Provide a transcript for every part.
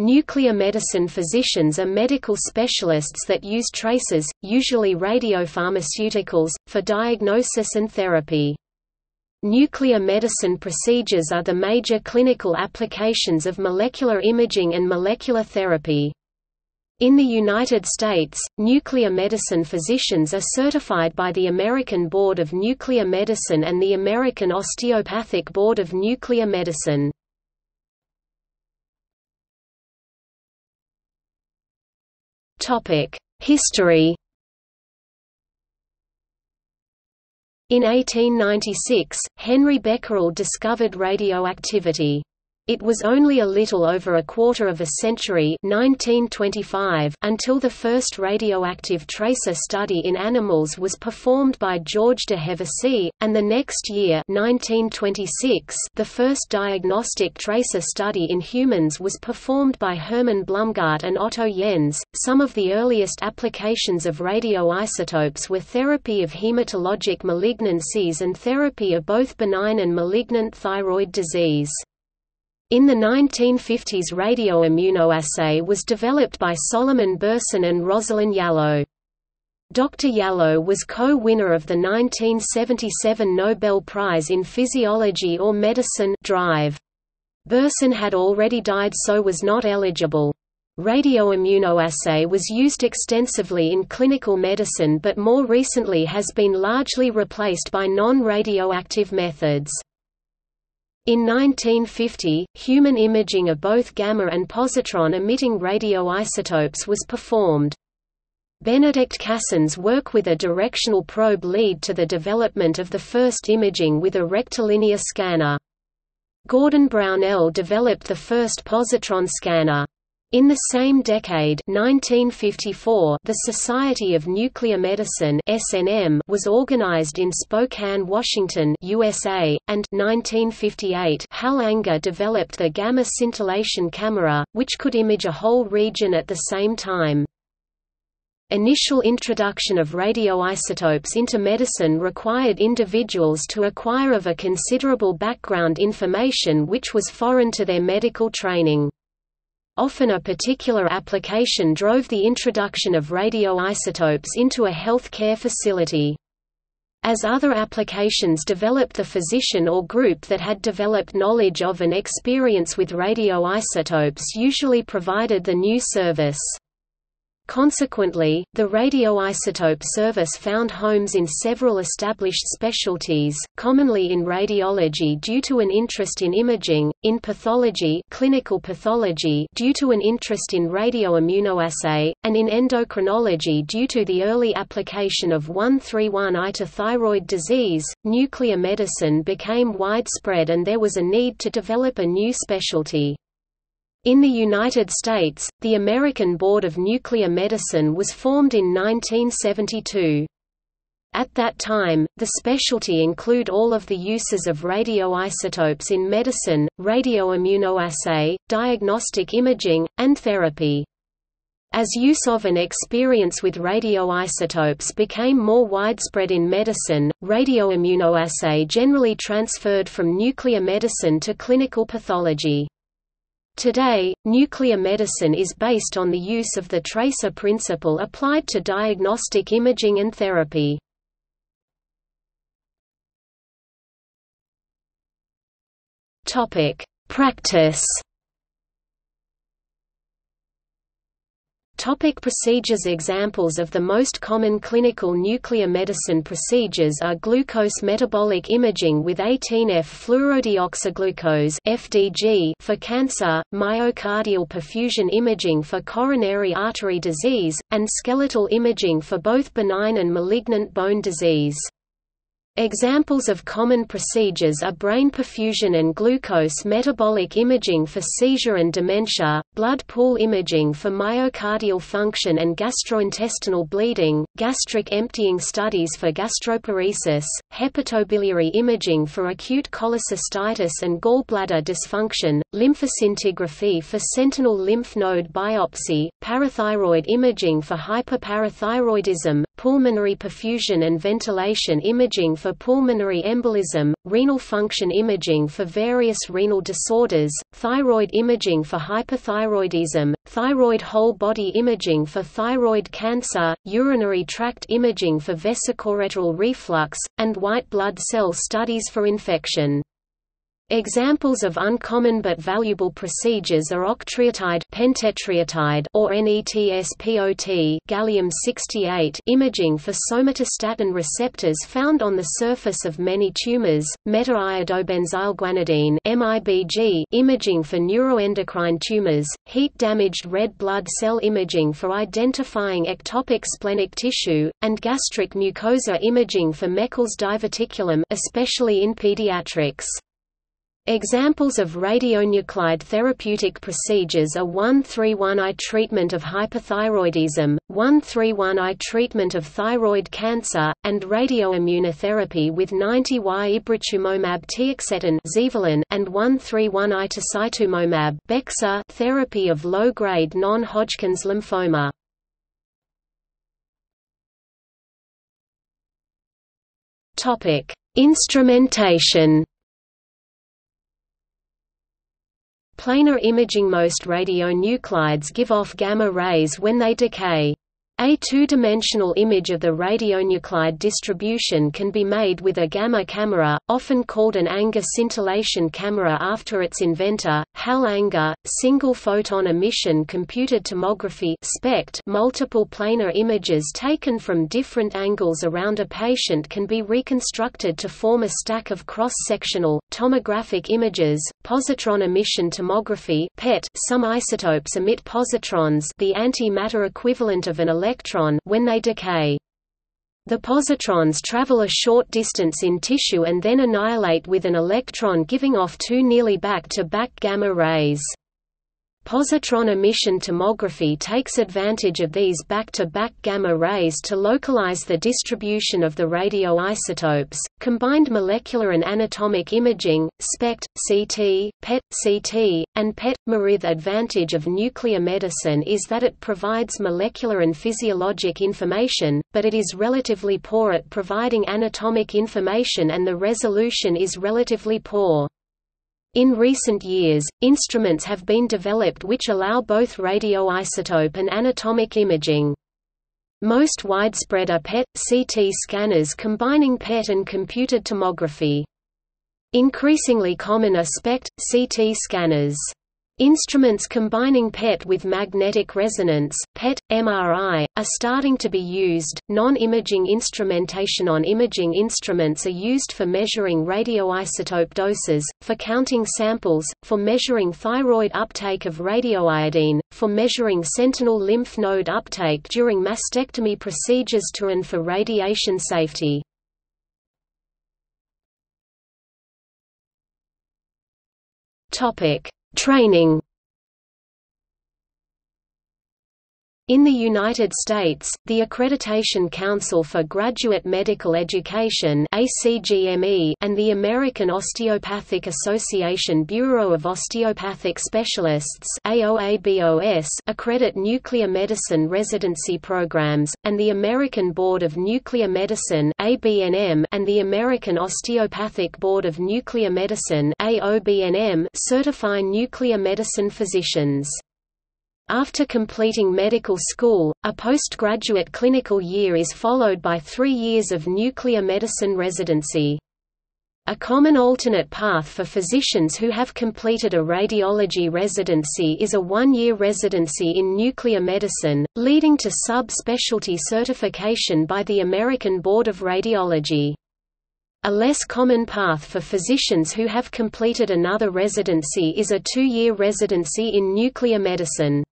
Nuclear medicine physicians are medical specialists that use tracers, usually radiopharmaceuticals, for diagnosis and therapy. Nuclear medicine procedures are the major clinical applications of molecular imaging and molecular therapy. In the United States, nuclear medicine physicians are certified by the American Board of Nuclear Medicine and the American Osteopathic Board of Nuclear Medicine. History In 1896, Henri Becquerel discovered radioactivity. It was only a little over a quarter of a century 1925 until the first radioactive tracer study in animals was performed by George de Hevesy, and the next year 1926 the first diagnostic tracer study in humans was performed by Hermann Blumgart and Otto Yens. Some of the earliest applications of radioisotopes were therapy of hematologic malignancies and therapy of both benign and malignant thyroid disease. In the 1950s radioimmunoassay was developed by Solomon Berson and Rosalind Yalow. Dr. Yalow was co-winner of the 1977 Nobel Prize in Physiology or Medicine drive. Berson had already died so was not eligible. Radioimmunoassay was used extensively in clinical medicine but more recently has been largely replaced by non-radioactive methods. In 1950, human imaging of both gamma and positron-emitting radioisotopes was performed. Benedict Cassen's work with a directional probe lead to the development of the first imaging with a rectilinear scanner. Gordon Brownell developed the first positron scanner. In the same decade 1954, the Society of Nuclear Medicine SNM was organized in Spokane, Washington USA, and 1958 Hal Anger developed the gamma scintillation camera, which could image a whole region at the same time. Initial introduction of radioisotopes into medicine required individuals to acquire of a considerable background information which was foreign to their medical training. Often a particular application drove the introduction of radioisotopes into a health care facility. As other applications developed the physician or group that had developed knowledge of and experience with radioisotopes usually provided the new service. Consequently, the radioisotope service found homes in several established specialties, commonly in radiology due to an interest in imaging, in pathology, clinical pathology due to an interest in radioimmunoassay, and in endocrinology due to the early application of 131I to thyroid disease. Nuclear medicine became widespread and there was a need to develop a new specialty. In the United States, the American Board of Nuclear Medicine was formed in 1972. At that time, the specialty include all of the uses of radioisotopes in medicine, radioimmunoassay, diagnostic imaging, and therapy. As use of and experience with radioisotopes became more widespread in medicine, radioimmunoassay generally transferred from nuclear medicine to clinical pathology. Today, nuclear medicine is based on the use of the tracer principle applied to diagnostic imaging and therapy. Practice Topic procedures Examples of the most common clinical nuclear medicine procedures are glucose metabolic imaging with 18F-fluorodeoxyglucose (FDG) for cancer, myocardial perfusion imaging for coronary artery disease, and skeletal imaging for both benign and malignant bone disease. Examples of common procedures are brain perfusion and glucose metabolic imaging for seizure and dementia, blood pool imaging for myocardial function and gastrointestinal bleeding, gastric emptying studies for gastroparesis, hepatobiliary imaging for acute cholecystitis and gallbladder dysfunction, lymphoscintigraphy for sentinel lymph node biopsy, parathyroid imaging for hyperparathyroidism, pulmonary perfusion and ventilation imaging for for pulmonary embolism, renal function imaging for various renal disorders, thyroid imaging for hypothyroidism, thyroid whole body imaging for thyroid cancer, urinary tract imaging for vesicoureteral reflux, and white blood cell studies for infection. Examples of uncommon but valuable procedures are octreotide pentetreotide or NETSPOT gallium-68 imaging for somatostatin receptors found on the surface of many tumors, meta-iodobenzylguanidine MIBG imaging for neuroendocrine tumors, heat-damaged red blood cell imaging for identifying ectopic splenic tissue, and gastric mucosa imaging for Meckel's diverticulum especially in pediatrics. Examples of radionuclide therapeutic procedures are 131I treatment of hypothyroidism, 131I treatment of thyroid cancer, and radioimmunotherapy with 90Y ibritumomab tiuxetan and 131I tositumomab therapy of low-grade non-Hodgkin's lymphoma. Instrumentation Planar imaging Most radionuclides give off gamma rays when they decay. A two-dimensional image of the radionuclide distribution can be made with a gamma camera, often called an Anger scintillation camera after its inventor, Hal Anger. Single-photon emission computed tomography (SPECT). Multiple planar images taken from different angles around a patient can be reconstructed to form a stack of cross-sectional tomographic images. Positron emission tomography (PET). Some isotopes emit positrons, the antimatter equivalent of an electron electron when they decay. The positrons travel a short distance in tissue and then annihilate with an electron giving off two nearly back-to-back -back gamma rays. Positron emission tomography takes advantage of these back-to-back -back gamma rays to localize the distribution of the radioisotopes. Combined molecular and anatomic imaging, SPECT, CT, PET, CT, and PET MRIth advantage of nuclear medicine is that it provides molecular and physiologic information, but it is relatively poor at providing anatomic information and the resolution is relatively poor. In recent years, instruments have been developed which allow both radioisotope and anatomic imaging. Most widespread are PET-CT scanners combining PET and computed tomography. Increasingly common are SPECT-CT scanners. Instruments combining PET with magnetic resonance, PET, MRI, are starting to be used. Non imaging instrumentation on imaging instruments are used for measuring radioisotope doses, for counting samples, for measuring thyroid uptake of radioiodine, for measuring sentinel lymph node uptake during mastectomy procedures to and for radiation safety. Topic Training In the United States, the Accreditation Council for Graduate Medical Education and the American Osteopathic Association Bureau of Osteopathic Specialists accredit nuclear medicine residency programs, and the American Board of Nuclear Medicine and the American Osteopathic Board of Nuclear Medicine certify nuclear medicine physicians. After completing medical school, a postgraduate clinical year is followed by three years of nuclear medicine residency. A common alternate path for physicians who have completed a radiology residency is a one-year residency in nuclear medicine, leading to sub-specialty certification by the American Board of Radiology. A less common path for physicians who have completed another residency is a two-year residency in nuclear medicine.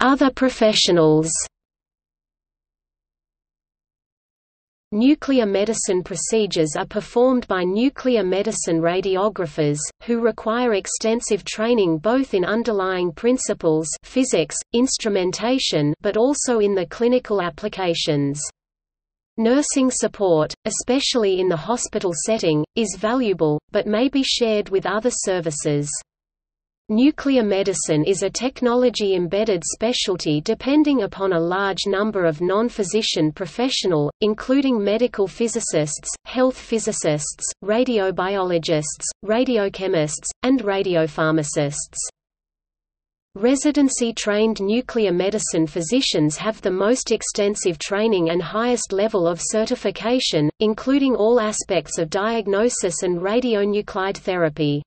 Other professionals Nuclear medicine procedures are performed by nuclear medicine radiographers, who require extensive training both in underlying principles physics, instrumentation but also in the clinical applications. Nursing support, especially in the hospital setting, is valuable, but may be shared with other services. Nuclear medicine is a technology-embedded specialty depending upon a large number of non-physician professional, including medical physicists, health physicists, radiobiologists, radiochemists, and radiopharmacists. Residency-trained nuclear medicine physicians have the most extensive training and highest level of certification, including all aspects of diagnosis and radionuclide therapy.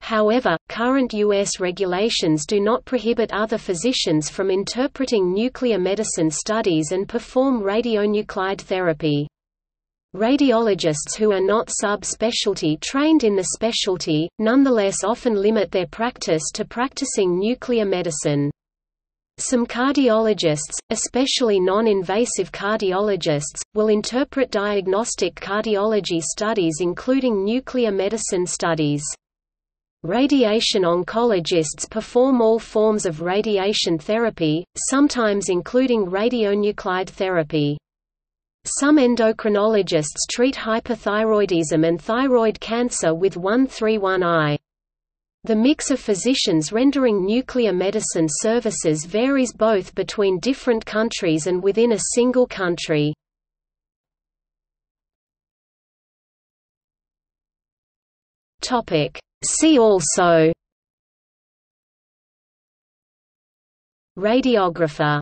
However, current U.S. regulations do not prohibit other physicians from interpreting nuclear medicine studies and perform radionuclide therapy. Radiologists who are not sub-specialty trained in the specialty, nonetheless often limit their practice to practicing nuclear medicine. Some cardiologists, especially non-invasive cardiologists, will interpret diagnostic cardiology studies including nuclear medicine studies. Radiation oncologists perform all forms of radiation therapy, sometimes including radionuclide therapy. Some endocrinologists treat hyperthyroidism and thyroid cancer with 131I. The mix of physicians rendering nuclear medicine services varies both between different countries and within a single country. Topic See also Radiographer